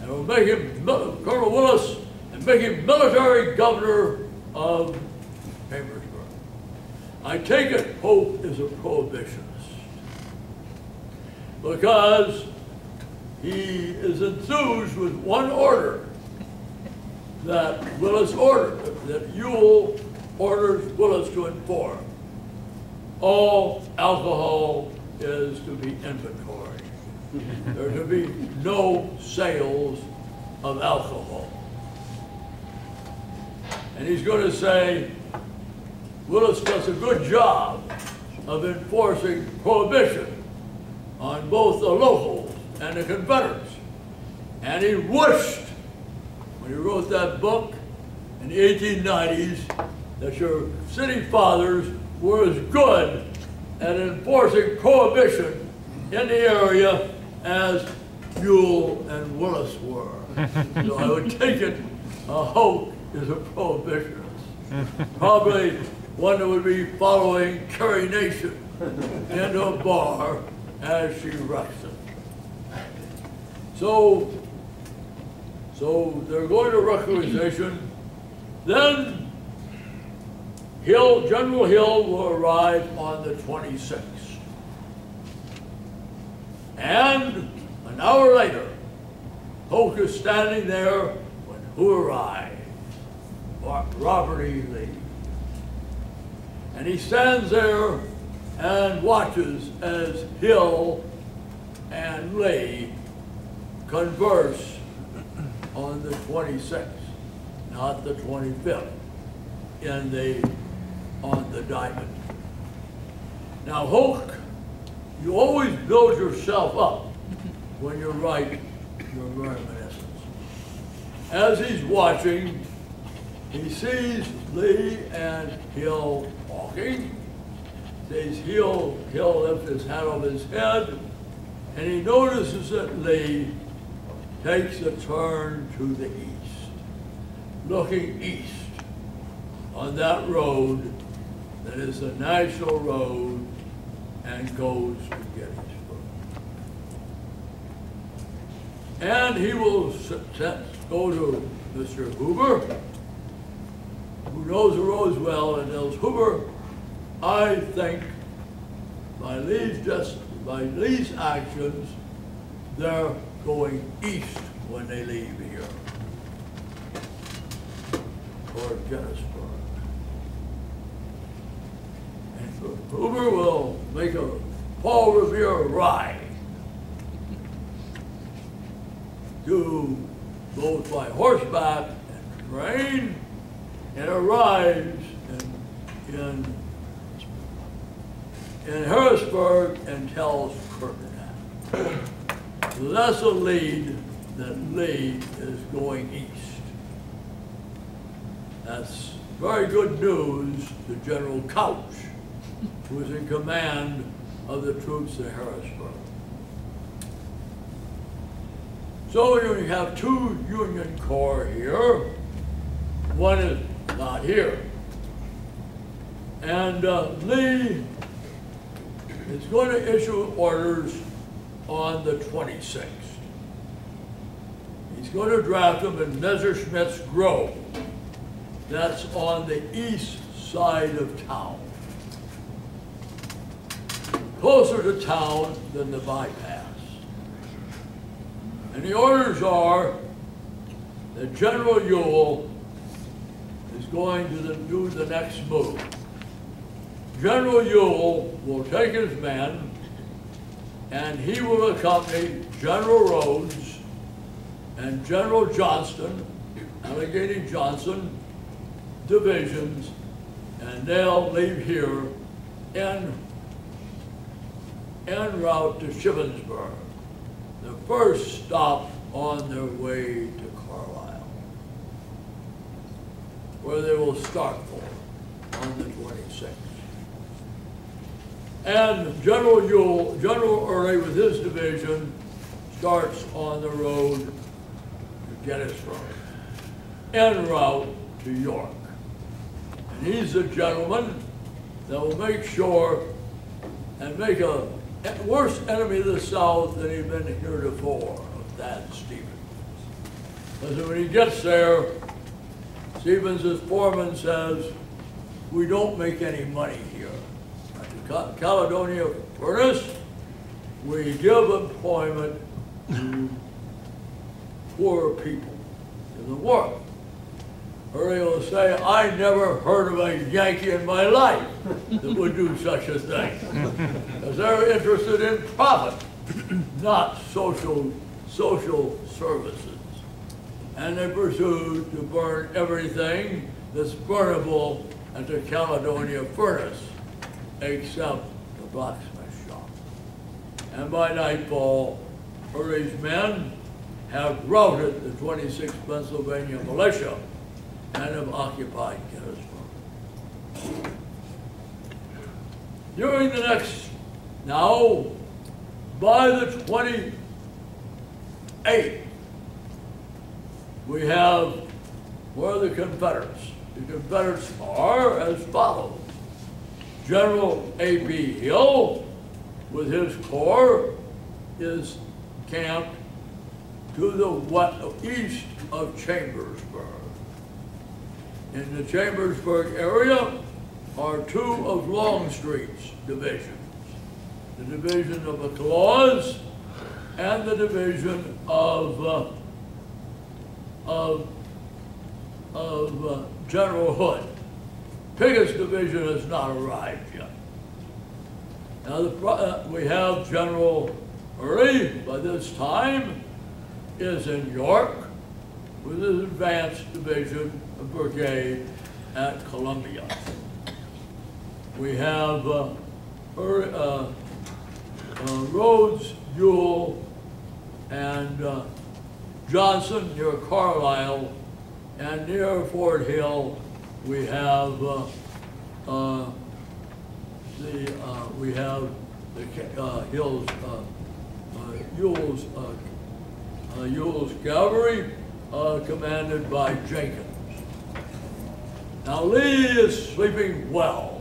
and will make him, Colonel Willis, and make him military governor of Chambersburg. I take it Hoke is a prohibitionist because he is enthused with one order that Willis ordered, that Ewell orders Willis to inform. All alcohol is to be inventory. There to be no sales of alcohol. And he's going to say, Willis does a good job of enforcing prohibition on both the locals and the Confederates. And he wished, when he wrote that book in the 1890s, that your city fathers were as good at enforcing prohibition in the area as Ewell and Willis were. so I would take it, a Hoke is a prohibitionist. Probably one that would be following Carrie Nation into a bar as she wrecks it. So, so they're going to requisition. Then Hill, General Hill will arrive on the 26th. And an hour later, Hoke is standing there when who arrives? Ro- Robert E. Lee. And he stands there and watches as Hill and Lee converse on the 26th, not the 25th, in the, on the diamond. Now, Hoke, you always build yourself up when you write your reminiscence. As he's watching, he sees Lee and Hill walking. Sees Hill, Hill lift his hat over his head, and he notices that Lee takes a turn to the east, looking east on that road that is a national road and goes to Gettysburg. And he will go to Mr. Hoover, who knows the roads well, and tells Hoover, I think by Lee's just, by actions, they're going east when they leave here. Toward Gettysburg. Hoover will make a Paul Revere ride to both by horseback and train, and arrives in, in, in Harrisburg and tells. So that's a lead that Lee is going east. That's very good news to General Couch, who is in command of the troops at Harrisburg. So you have two Union Corps here. One is not here. And uh, Lee is going to issue orders on the 26th. He's going to draft them in Messersmith's Grove. That's on the east side of town. Closer to town than the bypass. And the orders are that General Ewell is going to the- do the next move. General Ewell will take his men and he will accompany General Rodes and General Johnston, Allegheny Johnson divisions, and they'll leave here en, en route to Shippensburg, the first stop on their way to Carlisle, where they will start for on the 26th. And General Ewell, General Early with his division starts on the road to Gettysburg, en route to York. And he's a gentleman that will make sure and make a worse enemy of the South than he'd been heretofore, of Thad Stevens. Because when he gets there, Stevens' foreman says, we don't make any money here. At the Ca- Caledonia Furnace, we give employment to poor people in the work. Or he'll say, I never heard of a Yankee in my life that would do such a thing. Because they're interested in profit, not social, social services. And they pursue to burn everything that's burnable at the Caledonia furnace, except the blacksmith shop. And by nightfall, Early's men have routed the 26th Pennsylvania militia and of occupied Gettysburg. During the next, now, by the 28th, we have where the Confederates. The Confederates are as follows. General A.P. Hill, with his corps, is camped to the east of Chambersburg. In the Chambersburg area are two of Longstreet's divisions. The division of McLaws and the division of, uh, of, of uh, General Hood. Pickett's division has not arrived yet. Now, the, uh, we have General Early by this time is in York with his advanced division brigade at Columbia. We have uh, Early, uh, uh, Rodes, Ewell, and uh, Johnson near Carlisle, and near Fort Hill, we have uh, uh, the, we have the Hills, uh, Ewell's, cavalry, commanded by Jenkins. Now Lee is sleeping well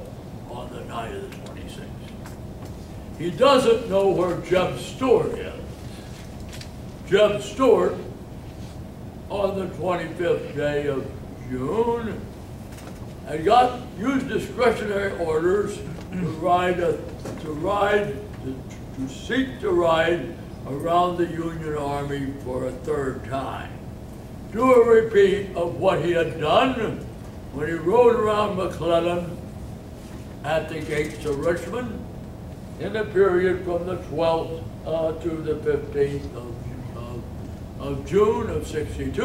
on the night of the 26th. He doesn't know where Jeb Stuart is. Jeb Stuart, on the 25th day of June, had got, used discretionary orders to ride, a- to ride, to to seek to ride around the Union Army for a third time. Do a repeat of what he had done when he rode around McClellan at the gates of Richmond in the period from the 12th uh, to the 15th of, of, of June of 62,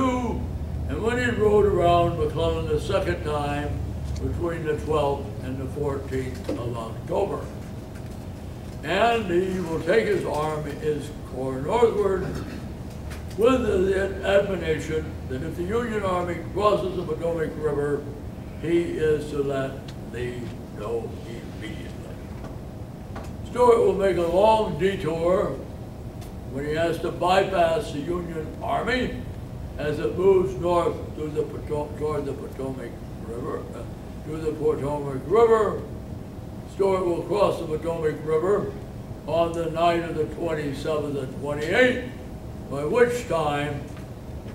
and when he rode around McClellan the second time between the 12th and the 14th of October. And he will take his army, his corps northward with the admonition that if the Union Army crosses the Potomac River, he is to let Lee know immediately. Stuart will make a long detour when he has to bypass the Union Army as it moves north to the Poto- toward the Potomac River, uh, the Potomac River. Stuart will cross the Potomac River on the night of the 27th and 28th, by which time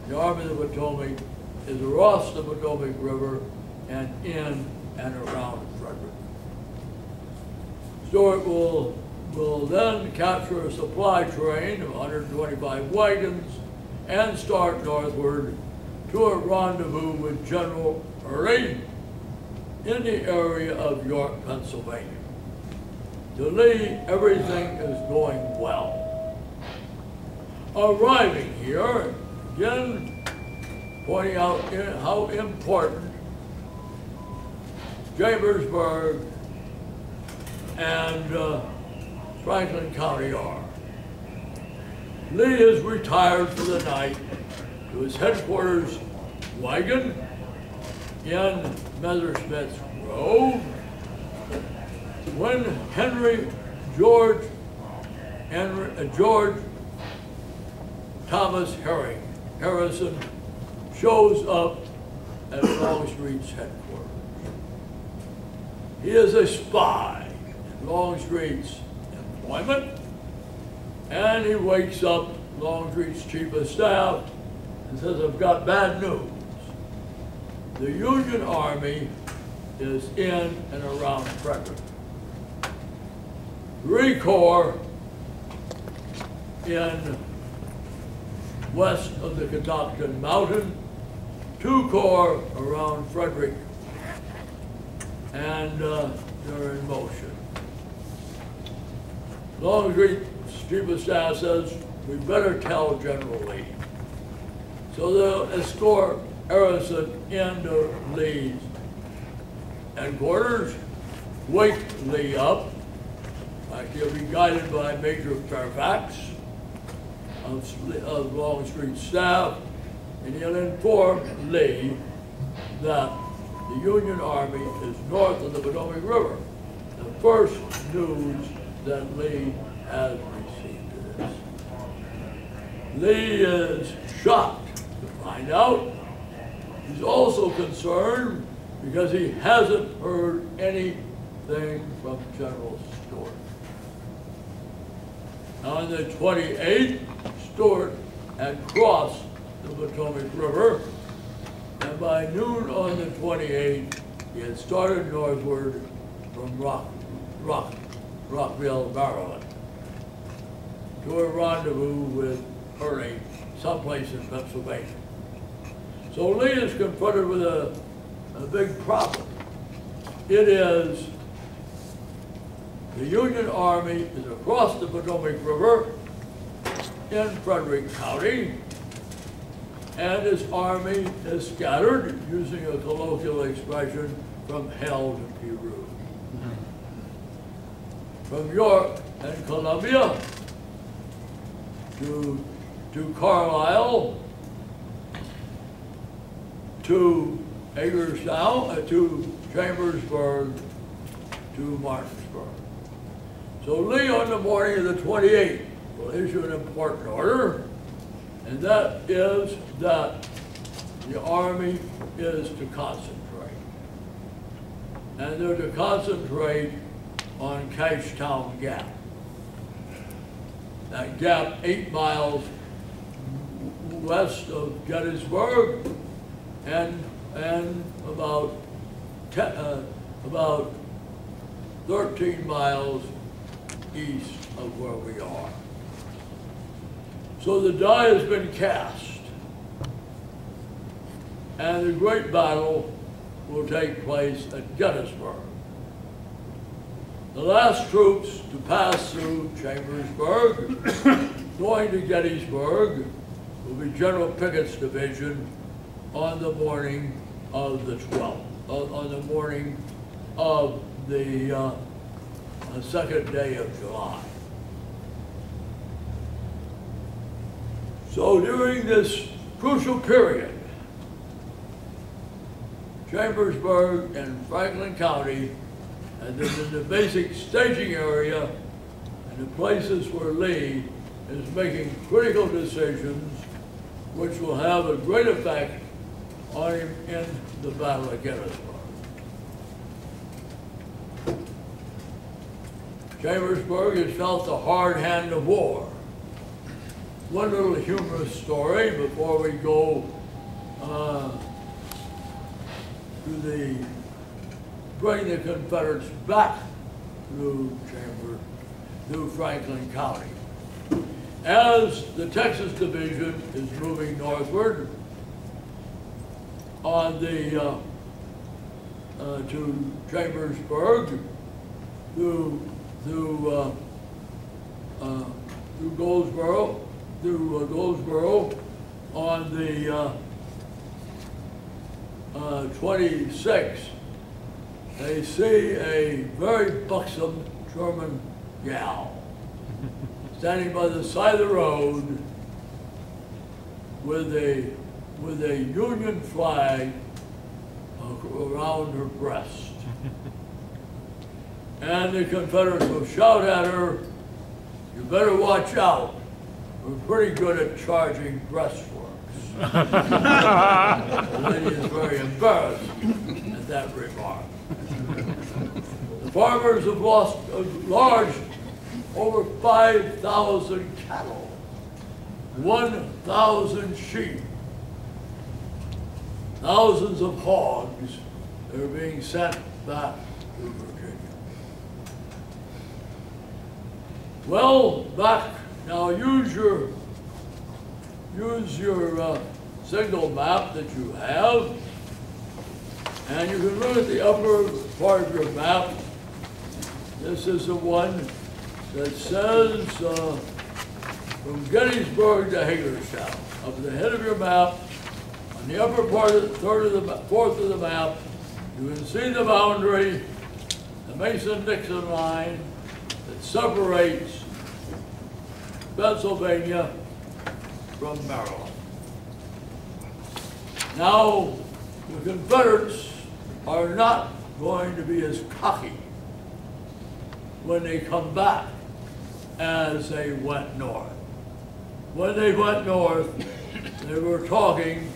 the Army of the Potomac is across the Potomac River and in and around Frederick. Stuart will, will then capture a supply train of 125 wagons and start northward to a rendezvous with General Early in the area of York, Pennsylvania. To Lee, everything is going well. Arriving here, again, pointing out how important Chambersburg and uh, Franklin County are. Lee is retired for the night to his headquarters wagon in Messersmith's Grove when Henry George Henry, uh, George Thomas Herring Harrison shows up at Longstreet's headquarters. He is a spy in Longstreet's employment, and he wakes up Longstreet's chief of staff and says, I've got bad news. The Union Army is in and around Frederick. Three corps in west of the Catoctin Mountain, two corps around Frederick, and uh, they're in motion. Longstreet Chief of Staff says, we better tell General Lee. So they'll escort Harrison into Lee's headquarters, wake Lee up. Like he'll be guided by Major Fairfax of, of Longstreet's staff, and he'll inform Lee that the Union Army is north of the Potomac River. The first news that Lee has received is Lee is shocked to find out. He's also concerned because he hasn't heard anything from General Stuart. On the 28th, Stuart had crossed the Potomac River, and by noon on the 28th, he had started northward from Rock, Rock, Rockville, Maryland, to a rendezvous with Early someplace in Pennsylvania. So Lee is confronted with a, a big problem. It is the Union Army is across the Potomac River in Frederick County, and his army is scattered, using a colloquial expression, from hell to Peru. From York and Columbia to, to Carlisle to Hagerstown, uh, to Chambersburg, to Martinsburg. So Lee on the morning of the 28th will issue an important order, and that is that the Army is to concentrate. And they're to concentrate on Cashtown Gap. That gap eight miles west of Gettysburg and, and about, uh, about 13 miles east of where we are. So the die has been cast. And the great battle will take place at Gettysburg. The last troops to pass through Chambersburg, going to Gettysburg, will be General Pickett's division on the morning of the 12th, on the morning of the uh, second day of July. So during this crucial period, Chambersburg and Franklin County, and is the basic staging area and the places where Lee is making critical decisions which will have a great effect on him in the Battle of Gettysburg. Chambersburg has felt the hard hand of war. One little humorous story before we go uh, to the, bring the Confederates back through Chamber, through Franklin County. As the Texas Division is moving northward on the, uh, uh, to Chambersburg, through, through, uh, uh, through Goldsboro, through uh, Goldsboro on the, uh, uh, 26, they see a very buxom German gal standing by the side of the road with a, with a Union flag around her breast. And the Confederates will shout at her, you better watch out. We're pretty good at charging breastworks. The lady is very embarrassed at that remark. The farmers have lost a large, over 5,000 cattle, 1,000 sheep, thousands of hogs that are being sent back to Virginia. Well, back, now use your, use your uh, signal map that you have. And you can look at the upper part of your map. This is the one that says uh, from Gettysburg to Hagerstown. Up the head of your map, on the upper part of the third of the fourth of the map, you can see the boundary, the Mason-Dixon line that separates Pennsylvania from Maryland. Now, the Confederates are not going to be as cocky when they come back as they went north. When they went north, they were talking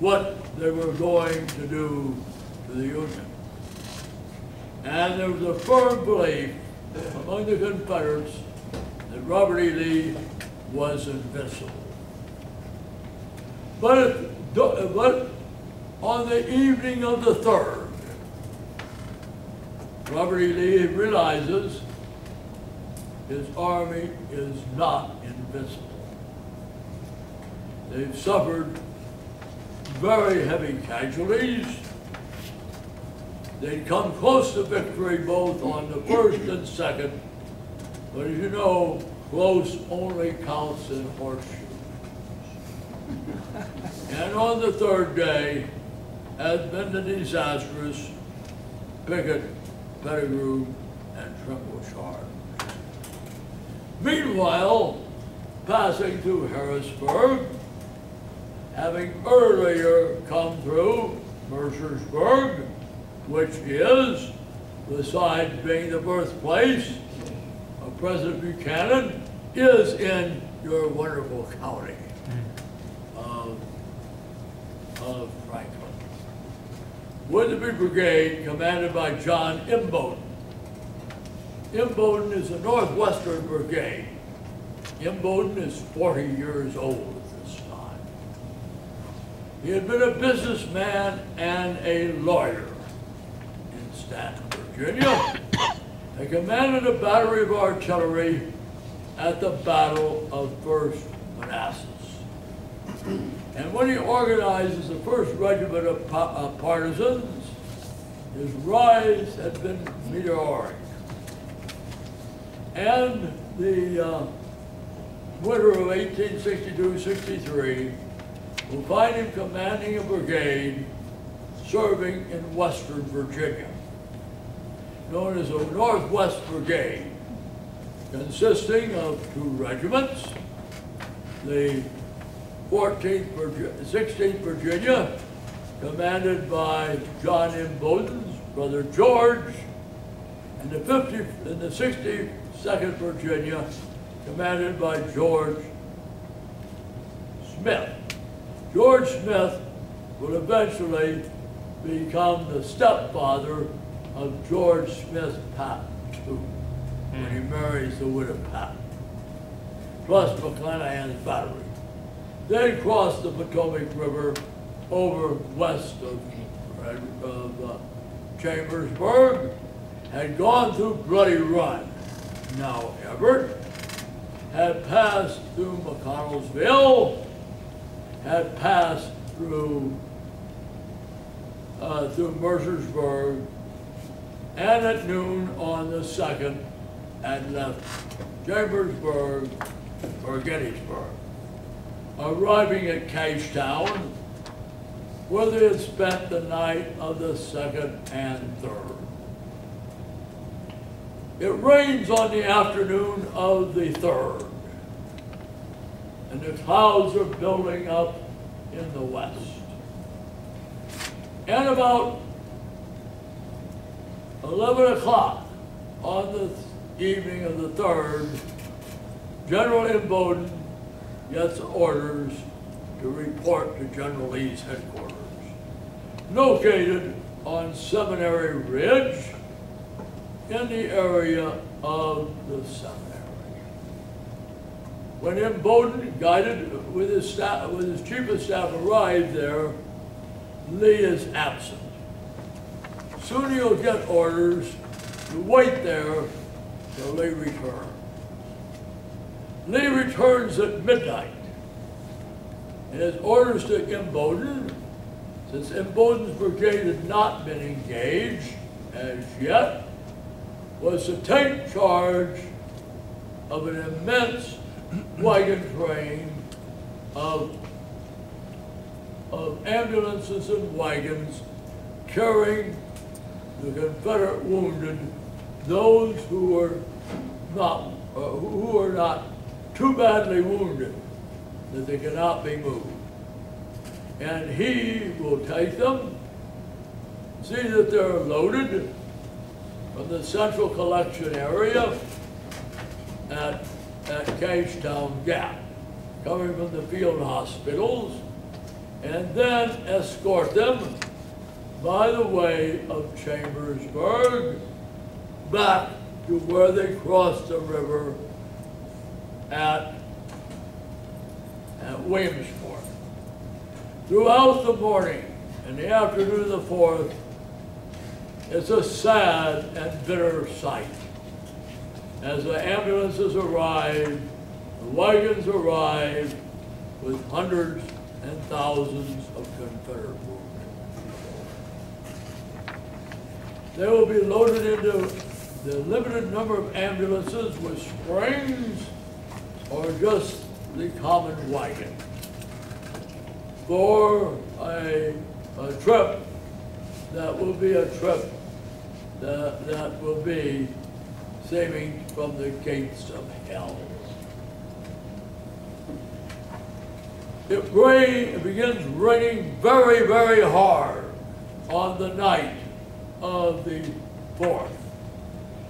what they were going to do to the Union. And there was a firm belief among the Confederates that Robert E. Lee was invincible. But, but on the evening of the 3rd, Robert E. Lee realizes his army is not invincible. They've suffered very heavy casualties. They'd come close to victory both on the first and second, but as you know, close only counts in horseshoes. And on the third day has been the disastrous Pickett, Pettigrew, and Trimble charge. Meanwhile, passing through Harrisburg, having earlier come through Mercersburg, which is, besides being the birthplace President Buchanan, is in your wonderful county of, of Franklin. Witherby Brigade, commanded by John Imboden. Imboden is a Northwestern Brigade. Imboden is 40 years old at this time. He had been a businessman and a lawyer in Staunton, Virginia, and commanded a battery of artillery at the Battle of First Manassas. And when he organizes the first regiment of uh, partisans, his rise had been meteoric. And the uh, winter of 1862-63 will find him commanding a brigade serving in western Virginia, known as the Northwest Brigade, consisting of two regiments, the 14th, Virgi- 16th Virginia, commanded by John Imboden's brother George, and the 50th and the 62nd Virginia, commanded by George Smith. George Smith will eventually become the stepfather of George Smith Patton, too, when he marries the widow Patton, plus McClanahan's battery. Then crossed the Potomac River over west of, of uh, Chambersburg, had gone through Bloody Run, now Everett, had passed through McConnellsville, had passed through uh, through Mercersburg, and at noon on the second, had left Chambersburg or Gettysburg, arriving at Cashtown, where they had spent the night of the second and third. It rains on the afternoon of the third, and the clouds are building up in the west. And about 11 o'clock on the evening of the third, General Imboden gets orders to report to General Lee's headquarters, located on Seminary Ridge in the area of the seminary. When Imboden, guided with his staff, with his chief of staff, arrived there, Lee is absent. Soon you'll get orders to wait there till they return. Lee returns at midnight and his orders to Imboden, since Imboden's brigade had not been engaged as yet, was to take charge of an immense wagon train of, of ambulances and wagons carrying the Confederate wounded, those who were not, uh, who were not too badly wounded that they cannot be moved. And he will take them, see that they're loaded from the central collection area at, at Cashtown Gap, coming from the field hospitals, and then escort them by the way of Chambersburg back to where they crossed the river at, at Williamsport. Throughout the morning and the afternoon of the 4th, it's a sad and bitter sight. As the ambulances arrive, the wagons arrive with hundreds and thousands of Confederate wounded. They will be loaded into the limited number of ambulances with springs or just the common wagon for a, a trip that will be a trip that, that will be saving from the gates of hell. It rain, it begins raining very, very hard on the night of the 4th.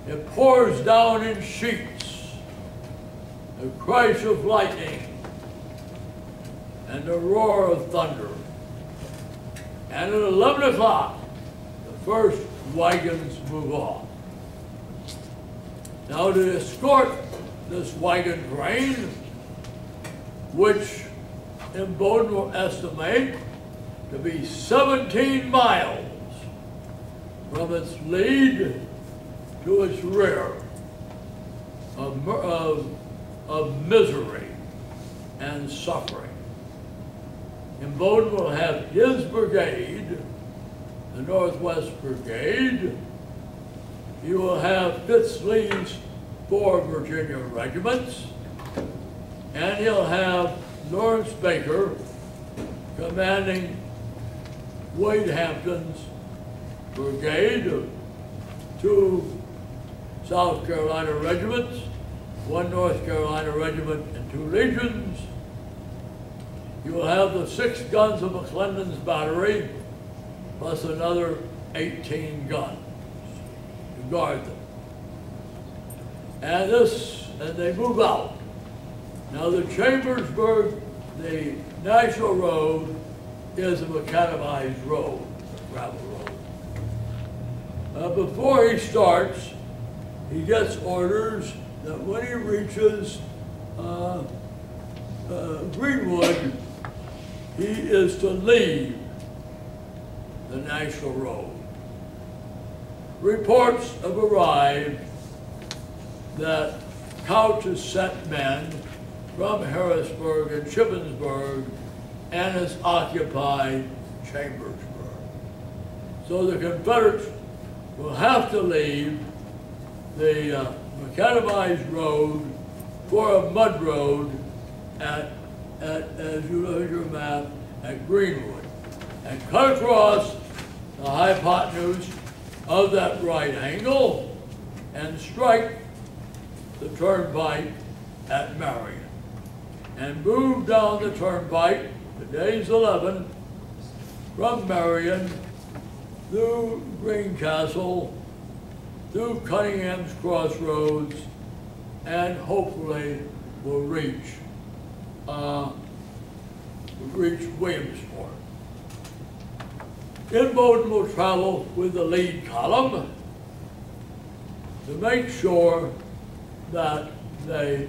It pours down in sheets, the crash of lightning, and the roar of thunder. And at 11 o'clock, the first wagons move off. Now to escort this wagon train, which Imboden will estimate to be 17 miles from its lead to its rear of, of, of misery and suffering. Imboden will have his brigade, the Northwest Brigade. He will have Fitz Lee's four Virginia regiments, and he'll have Lawrence Baker commanding Wade Hampton's brigade of two South Carolina regiments, one North Carolina regiment, and two legions. You will have the six guns of McClanahan's battery, plus another 18 guns to guard them. And this, and they move out. Now the Chambersburg, the National Road is a macadamized road, gravel road. Uh, before he starts, he gets orders that when he reaches uh, uh, Greenwood, he is to leave the National Road. Reports have arrived that Couch has sent men from Harrisburg and Shippensburg and has occupied Chambersburg. So the Confederates will have to leave the uh, road for a mud road at, at, as you look at your map, at Greenwood, and cut across the hypotenuse of that right angle and strike the turnpike at Marion. And move down the turnpike, today's 11, from Marion through Greencastle, through Cunningham's Crossroads, and hopefully will reach uh, reach Williamsport. Imboden will travel with the lead column to make sure that they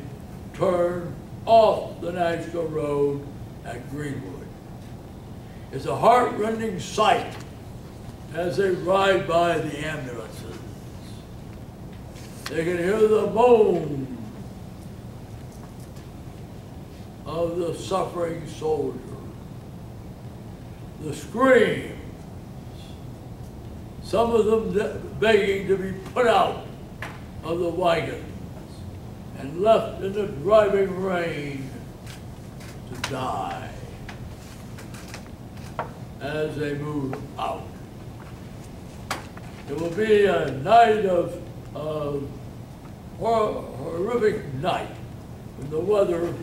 turn off the National Road at Greenwood. It's a heart-rending sight as they ride by the ambulances. They can hear the moan of the suffering soldier, the screams, some of them begging to be put out of the wagons and left in the driving rain to die as they move out. It will be a night of, of hor horrific night in the weather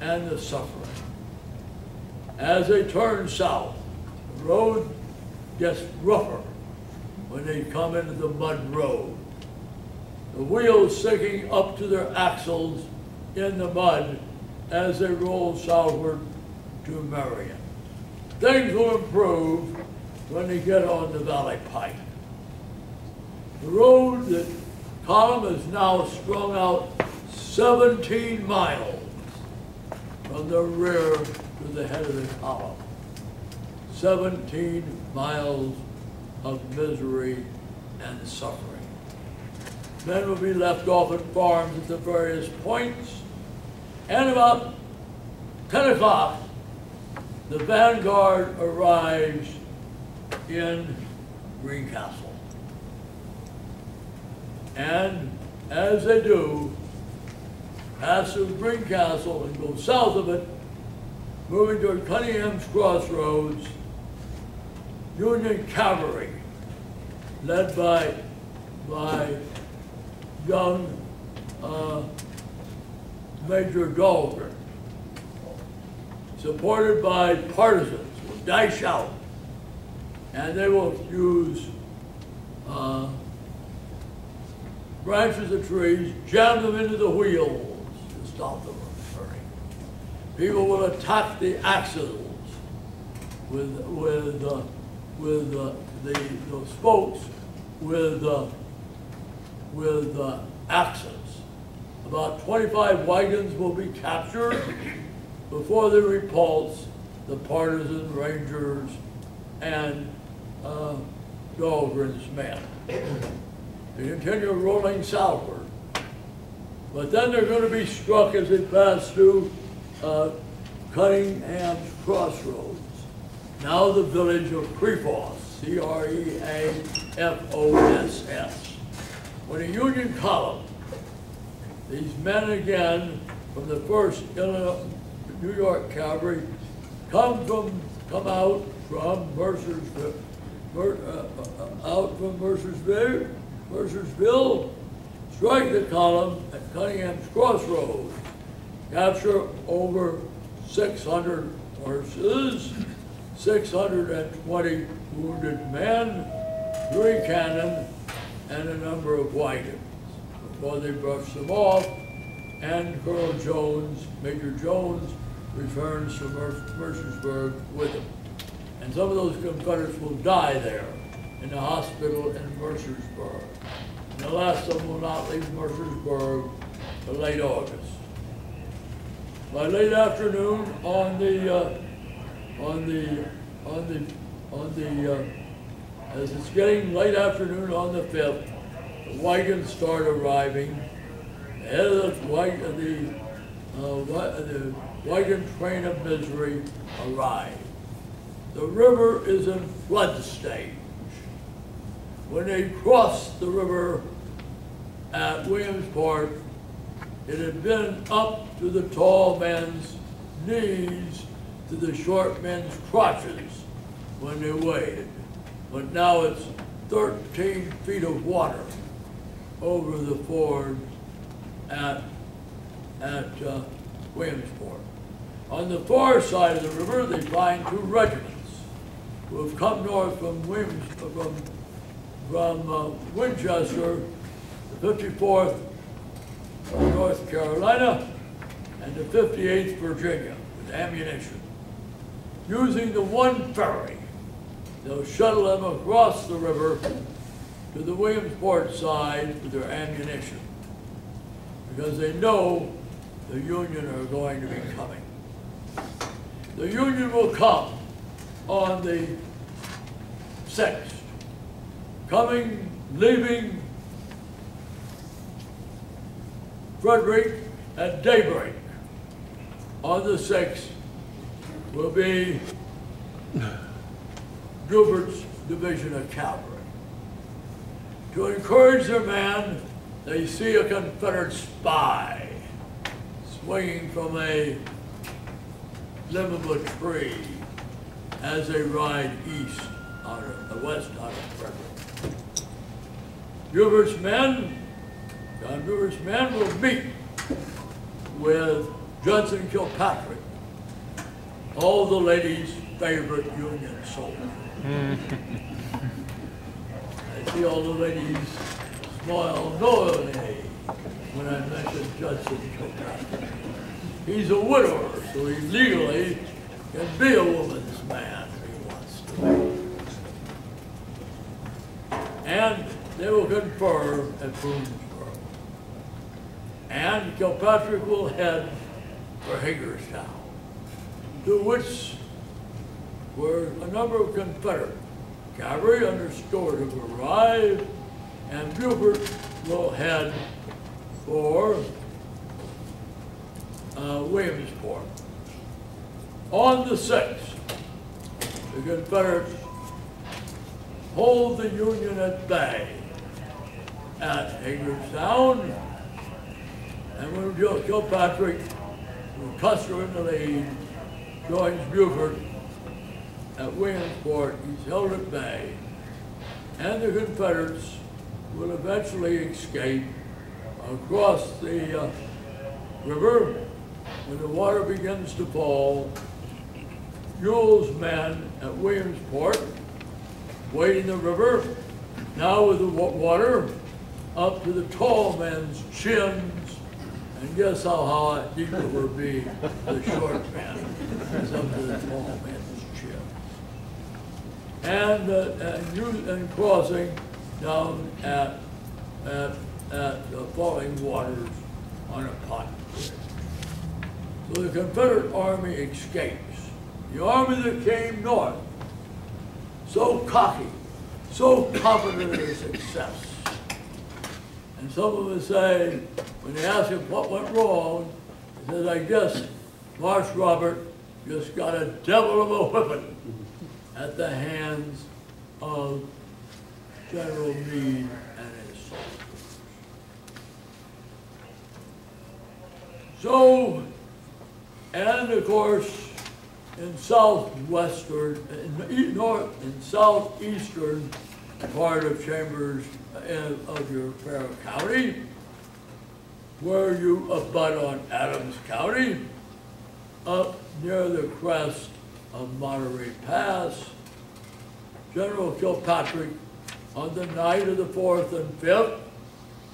and the suffering. As they turn south, the road gets rougher when they come into the mud road. The wheels sticking up to their axles in the mud as they roll southward to Marion. Things will improve when they get on the Valley Pike. The road that column is now strung out 17 miles from the rear to the head of the column. 17 miles of misery and suffering. Men will be left off at farms at the various points, and about 10 o'clock, the vanguard arrives in Greencastle. And as they do, pass through Greencastle and go south of it, moving toward Cunningham's Crossroads, Union Cavalry, led by, by young uh, Major Dahlgren, supported by partisans, will dash out, and they will use uh, branches of trees, jam them into the wheels to stop them from turning. People will attack the axles with, with, uh, with uh, the, the spokes with, uh, with uh, axes. About 25 wagons will be captured before they repulse the partisan rangers and uh, Dahlgren's men. They continue rolling southward. But then they're going to be struck as they pass through uh, Cunningham's Crossroads, now the village of Crefoss, C-R-E-A-F-O-S-S. When a Union column, these men again from the 1st Illinois, New York Cavalry come from, come out from Mercersville, Mer, uh, uh, out from Mercersville, Mercersville, strike the column at Cunningham's Crossroads, capture over 600 horses, 620 wounded men, three cannon, and a number of wagons before they brushed them off, and Colonel Jones, Major Jones, returns to Mercersburg with them. And some of those Confederates will die there in the hospital in Mercersburg. And the last of them will not leave Mercersburg till late August. By late afternoon on the, uh, on the, on the, on the, uh, as it's getting late afternoon on the 5th, the wagons start arriving. The of the, the, uh, the wagon train of misery arrives. The river is in flood stage. When they crossed the river at Williamsport, it had been up to the tall men's knees to the short men's crotches when they waded. But now it's 13 feet of water over the ford at, at uh, Williamsport. On the far side of the river, they find two regiments who have come north from Williams, from from uh, Winchester, the 54th North Carolina, and the 58th Virginia with ammunition. Using the one ferry, they'll shuttle them across the river to the Williamsport side with their ammunition because they know the Union are going to be coming. The Union will come on the sixth, coming, leaving Frederick at daybreak on the sixth will be Buford's division of cavalry. To encourage their men, they see a Confederate spy swinging from a limb of a tree as they ride east out of, west out of Frederick. Buford's men, John Buford's men will meet with Judson Kilpatrick, all the ladies' favorite Union soldier. I see all the ladies smile knowingly when I mention Judson Kilpatrick. He's a widower, so he legally can be a woman's man if he wants to. And they will confer at Boonesboro. And Kilpatrick will head for Hagerstown, to which were a number of Confederate cavalry under Stuart have arrived, and Buford will head for uh, Williamsport. On the 6th, the Confederates hold the Union at bay at Hagerstown, and when Joe Kilpatrick, with Custer in the lead, joins Buford at Williamsport, he's held at bay, and the Confederates will eventually escape across the uh, river when the water begins to fall. Ewell's men at Williamsport, wading the river, now with the water up to the tall man's chins, and guess how high deep it will be the short men, it's up to the tall man's chins and, uh, and, u- and crossing down at, at, at the falling waters on a pot. So the Confederate Army escapes. The army that came north, so cocky, so confident of their success. And some of us say, when they ask him what went wrong, he says, I guess Marse Robert just got a devil of a whipping at the hands of General Meade and his soldiers. So, and of course, in southwestern, in north, in southeastern part of Chambers, of your Farrow County, where you abut on Adams County, up near the crest of Monterey Pass, General Kilpatrick, on the night of the fourth and fifth,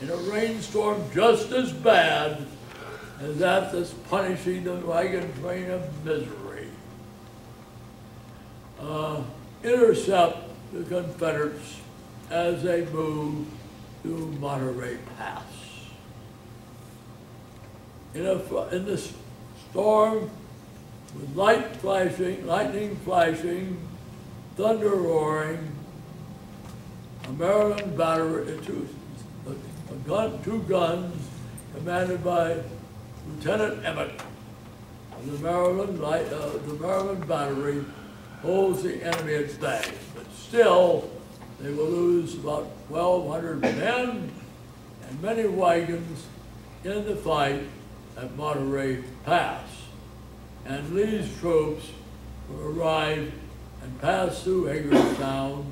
in a rainstorm just as bad as that that's punishing the wagon train of misery, uh, intercept the Confederates as they move through Monterey Pass. In a, in this storm, with light flashing, lightning flashing, thunder roaring, a Maryland battery, uh, two, a, gun, two guns commanded by Lieutenant Emack the Maryland light, uh, the Maryland battery holds the enemy at bay. But still, they will lose about 1,200 men and many wagons in the fight at Monterey Pass and Lee's troops will arrive and pass through Hagerstown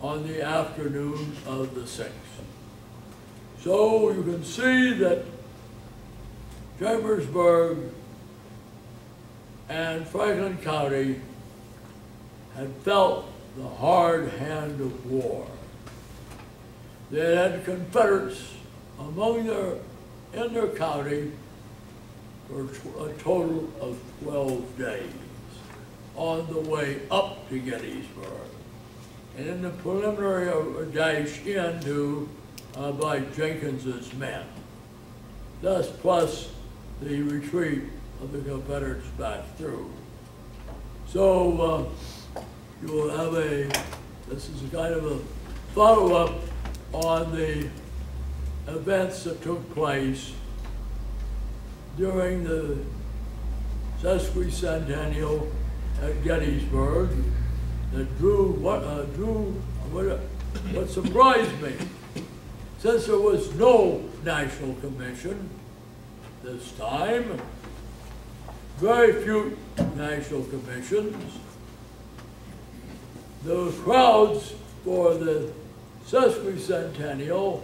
on the afternoon of the 6th. So you can see that Chambersburg and Franklin County had felt the hard hand of war. They had Confederates among their, in their county for a total of 12 days on the way up to Gettysburg. And in the preliminary uh, dash into uh, by Jenkins's men. Thus, plus the retreat of the Confederates back through. So, uh, you will have a, this is a kind of a follow-up on the events that took place during the sesquicentennial at Gettysburg that drew, what, uh, drew, what, what surprised me. Since there was no national commission this time, very few national commissions, the crowds for the sesquicentennial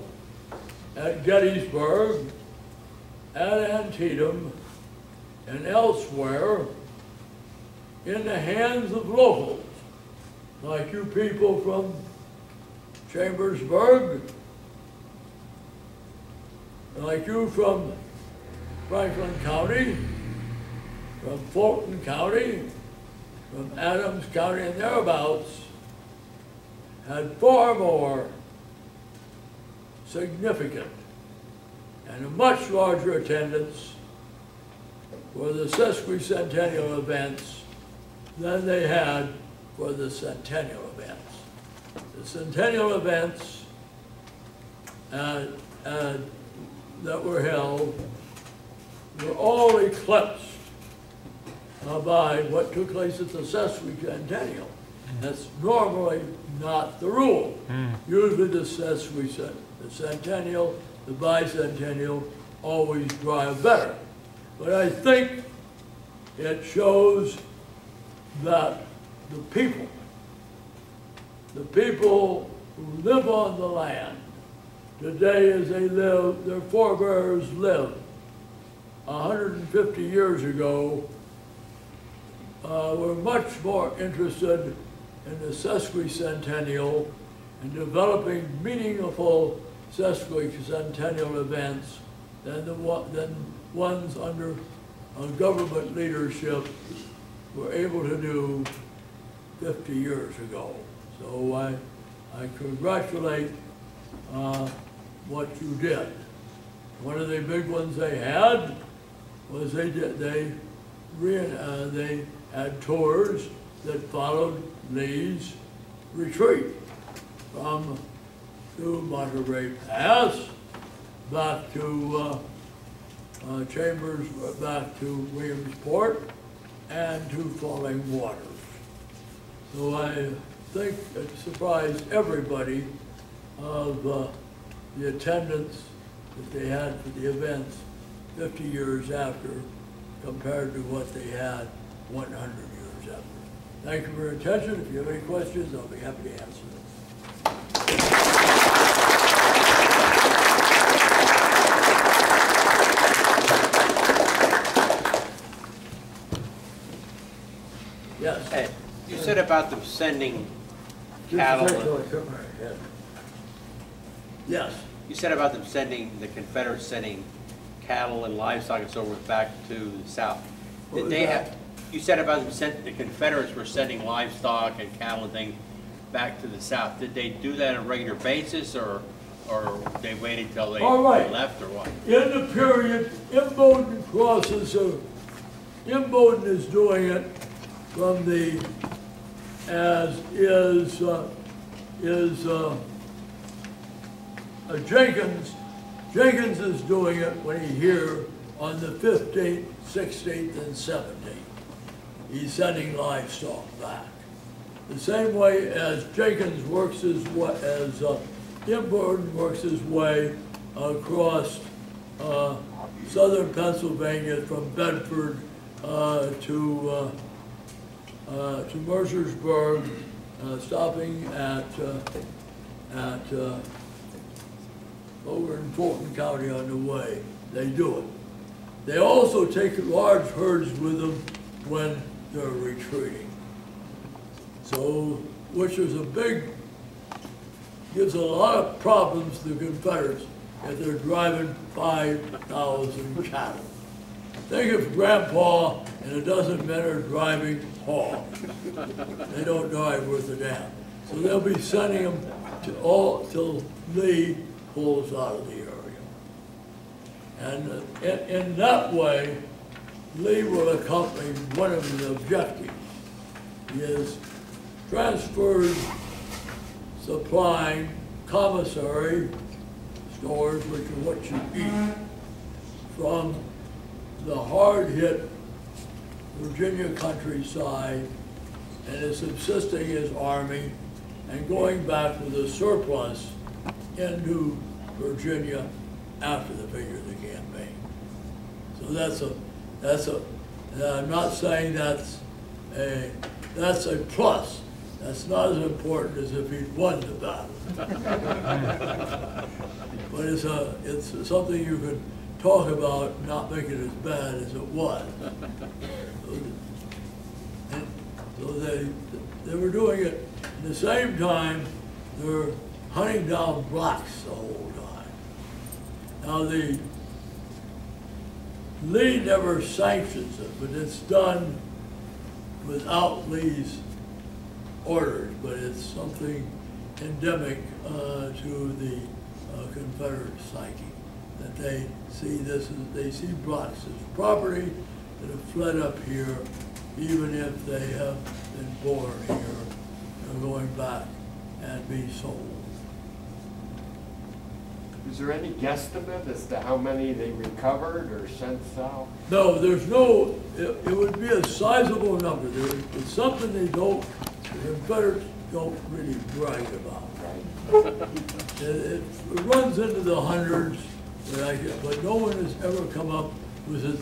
at Gettysburg, at Antietam, and elsewhere in the hands of locals, like you people from Chambersburg, like you from Franklin County, from Fulton County, from Adams County and thereabouts, had far more significant and a much larger attendance for the sesquicentennial events than they had for the centennial events. The centennial events uh, uh, that were held were all eclipsed by what took place at the sesquicentennial. That's normally not the rule. Usually the sesquicent, the centennial, the bicentennial always drive better. But I think it shows that the people, the people who live on the land today as they live, their forebears lived 150 years ago, uh, were much more interested in the sesquicentennial and developing meaningful sesquicentennial events than the than ones under uh, government leadership were able to do 50 years ago. So I, I congratulate uh, what you did. One of the big ones they had was they did, they, re- uh, they had tours that followed Lee's retreat from through Monterey Pass back to uh, uh, Chambers, back to Williamsport, and to Falling Waters. So I think it surprised everybody of uh, the attendance that they had for the events 50 years after compared to what they had 100 years after. Thank you for your attention. If you have any questions, I'll be happy to answer them. Yes. Ed, you said about them sending cattle, second, come here, yeah. Yes. you said about them sending, the Confederates sending cattle and livestock and so forth back to the south. Did they that? have, you said about them sent, the Confederates were sending livestock and cattle and things back to the south. Did they do that on a regular basis or, or they waited until they All right. left or what? In the period, Imboden crosses, uh, Imboden is doing it from the, as is, uh, is, uh, uh, Jenkins, Jenkins is doing it when he here on the fifteenth, sixteenth, and seventeenth. He's sending livestock back. The same way as Jenkins works his way, as, uh, Imboden works his way across, uh, southern Pennsylvania from Bedford, uh, to, uh, uh, to Mercersburg, uh, stopping at, at, over in Fulton County on the way. They do it. They also take large herds with them when they're retreating. So, which is a big, gives a lot of problems to the Confederates if they're driving five thousand cattle. Think of Grandpa and dozen men are driving hogs. They don't drive worth a damn. So they'll be sending them to all, till Lee pulls out of the area. And uh, in, in that way, Lee will accomplish one of the objectives, is transferred supplying commissary stores, which are what you eat, from the hard-hit Virginia countryside and is subsisting his army and going back with a surplus into Virginia after the figure of the campaign. So that's a, that's a, and I'm not saying that's a, that's a plus. That's not as important as if he'd won the battle. But it's a, it's something you can talk about, not make it as bad as it was. And So they, they were doing it, at the same time, they were hunting down blacks the whole time. Now, the Lee never sanctions it, but it's done without Lee's orders, but it's something endemic uh, to the uh, Confederate psyche, that they see this, as they see blacks as property that have fled up here, even if they have been born here, they're going back and be sold. Is there any guesstimate as to how many they recovered or sent south? No, there's no, it, it would be a sizable number. There, it's something they don't, the Confederates don't really brag about. It, it runs into the hundreds, but I get- but no one has ever come up, with it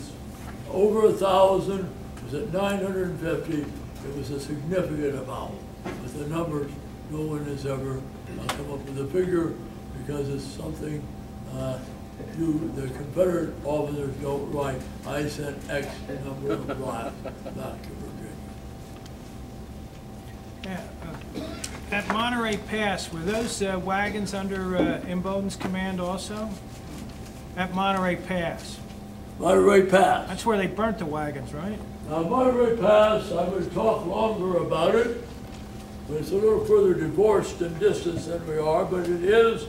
over a thousand, was it nine hundred and fifty? It was a significant amount, but the numbers, no one has ever come up with a figure because it's something, uh, you, the Confederate officers don't write, I sent X number of blacks back to Virginia. Yeah, uh, At Monterey Pass, were those uh, wagons under uh, Imboden's command also? At Monterey Pass? Monterey Pass. That's where they burnt the wagons, right? Now, Monterey Pass, I would talk longer about it, but it's a little further divorced in distance than we are, but it is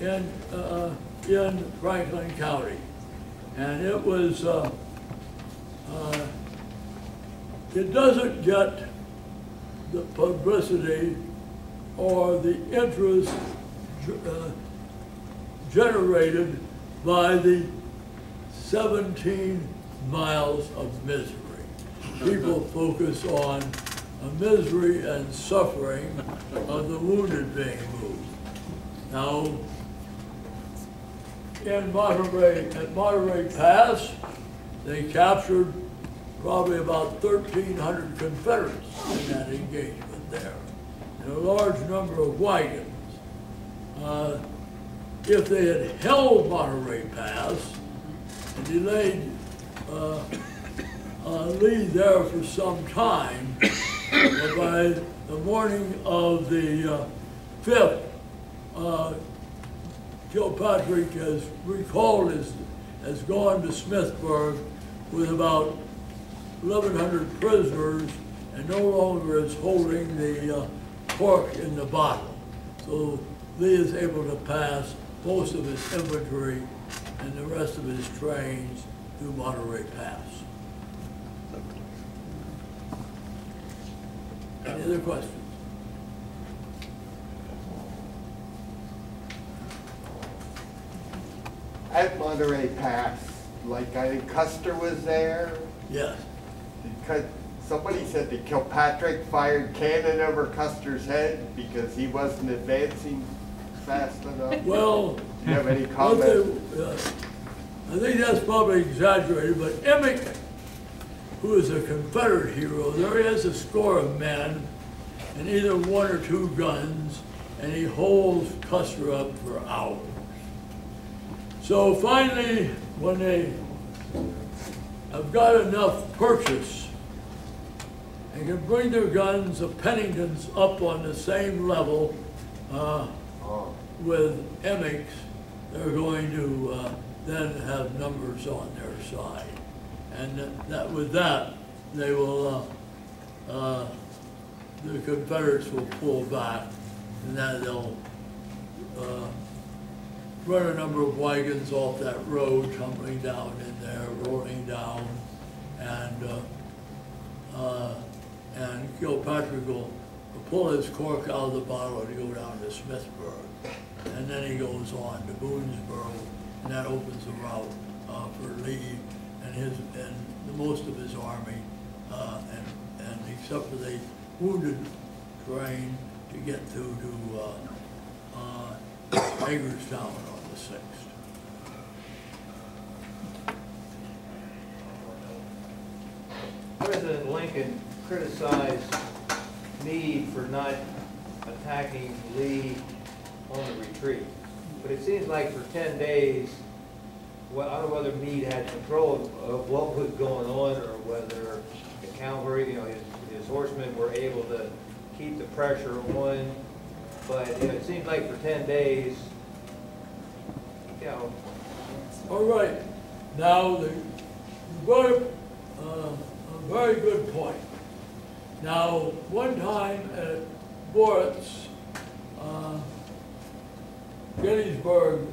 in, uh, in Franklin County. And it was, uh, uh, it doesn't get the publicity or the interest uh, generated by the 17 miles of misery. People focus on the misery and suffering of the wounded being moved. Now, in Monterey, at Monterey Pass, they captured probably about 1,300 Confederates in that engagement there, and a large number of wagons. Uh, If they had held Monterey Pass and delayed uh, uh, Lee there for some time, by the morning of the uh, 5th, Kilpatrick has recalled his, has gone to Smithburg with about 1,100 prisoners and no longer is holding the uh, cork in the bottle. So Lee is able to pass most of his infantry and the rest of his trains through Monterey Pass. Any other questions? At Monterey Pass, like I think Custer was there, Yes. because somebody said that Kilpatrick fired cannon over Custer's head because he wasn't advancing fast enough. Well, Do you have any they- uh, I think that's probably exaggerated, but Emack, who is a Confederate hero, there he has a score of men and either one or two guns, and he holds Custer up for hours. So finally, when they have got enough purchase and can bring their guns of Penningtons up on the same level, uh, with Emack's, they're going to uh, then have numbers on their side. And that, with that, they will, uh, uh, the Confederates will pull back, and then they'll uh, run a number of wagons off that road, tumbling down in there, rolling down, and, uh, uh, and Kilpatrick will pull his cork out of the bottle and go down to Smithburg. And then he goes on to Boonesboro, and that opens the route uh, for Lee and his, and the most of his army, uh, and, and except for the wounded train to get through to uh, uh, Hagerstown the sixth. President Lincoln criticized Meade for not attacking Lee on the retreat. But it seems like for ten days, well, I don't know whether Meade had control of, of what was going on or whether the cavalry, you know, his, his horsemen were able to keep the pressure on. But, you know, it seems like for ten days, All right, now, the, you brought uh, a very good point. Now, one time at Boris, uh, Gettysburg